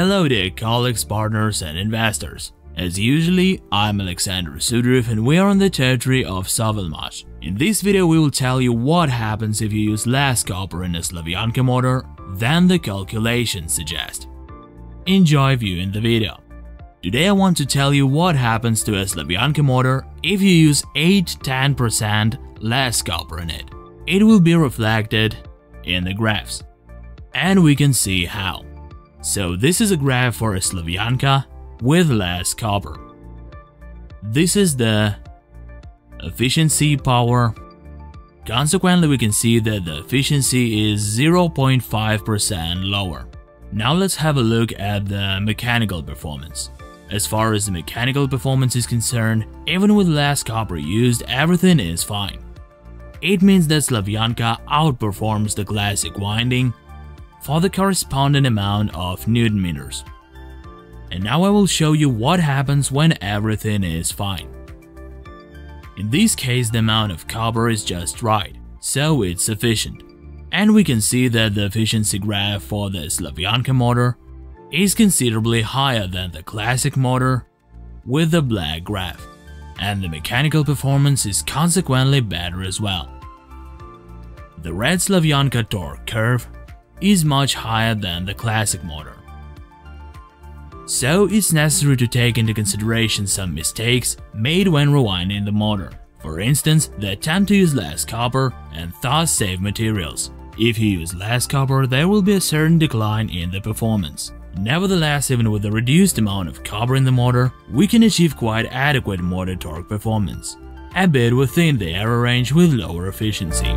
Hello dear colleagues, partners and investors. As usually, I'm Alexander Sudarev and we are on the territory of Sovelmash. In this video we will tell you what happens if you use less copper in a Slavyanka motor than the calculations suggest. Enjoy viewing the video. Today I want to tell you what happens to a Slavyanka motor if you use 8-10% less copper in it. It will be reflected in the graphs. And we can see how. So this is a graph for a Slavyanka with less copper. This is the efficiency power. Consequently, we can see that the efficiency is 0.5% lower. Now let's have a look at the mechanical performance. As far as the mechanical performance is concerned, even with less copper used, everything is fine. It means that Slavyanka outperforms the classic winding for the corresponding amount of Newton meters. And now I will show you what happens when everything is fine. In this case the amount of copper is just right, so it's sufficient. And we can see that the efficiency graph for the Slavyanka motor is considerably higher than the classic motor with the black graph, and the mechanical performance is consequently better as well. The red Slavyanka torque curve is much higher than the classic motor. So it's necessary to take into consideration some mistakes made when rewinding the motor. For instance, the attempt to use less copper and thus save materials. If you use less copper, there will be a certain decline in the performance. Nevertheless, even with a reduced amount of copper in the motor, we can achieve quite adequate motor torque performance, a bit within the error range with lower efficiency.